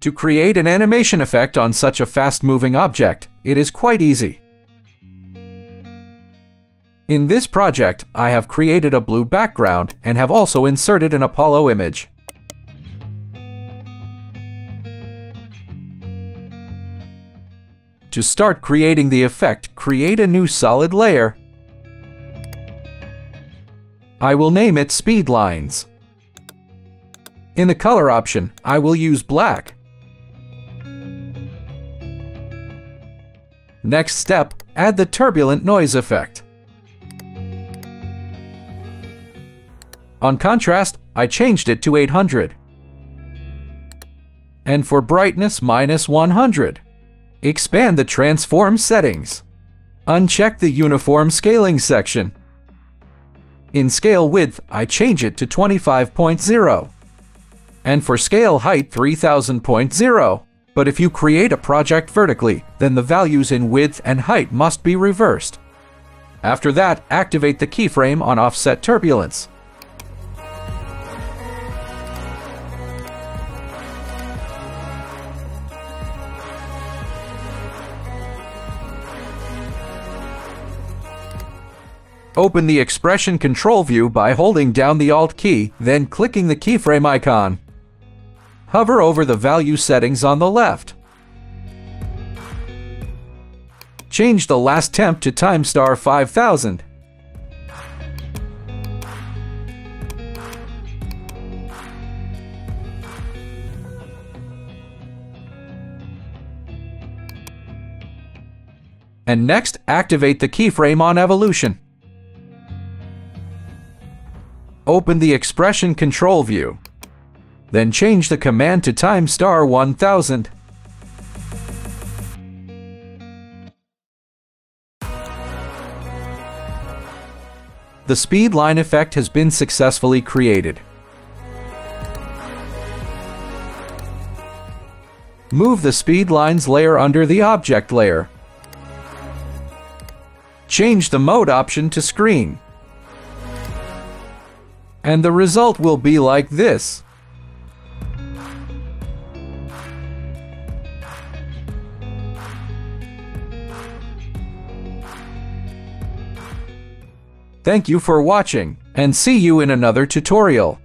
To create an animation effect on such a fast-moving object, it is quite easy. In this project, I have created a blue background and have also inserted an Apollo image. To start creating the effect, create a new solid layer. I will name it Speed Lines. In the color option, I will use black. Next step, add the turbulent noise effect. On contrast, I changed it to 800. And for brightness minus 100. Expand the transform settings. Uncheck the uniform scaling section. In scale width, I change it to 25.0. And for scale height 3000.0. But if you create a project vertically, then the values in width and height must be reversed. After that, activate the keyframe on offset turbulence. Open the expression control view by holding down the Alt key, then clicking the keyframe icon. Hover over the value settings on the left. Change the last temp to TimeStar 5000. And next, activate the keyframe on evolution. open the expression control view. Then change the command to time star 1000. The speed line effect has been successfully created. Move the speed lines layer under the object layer. Change the mode option to screen and the result will be like this. Thank you for watching, and see you in another tutorial.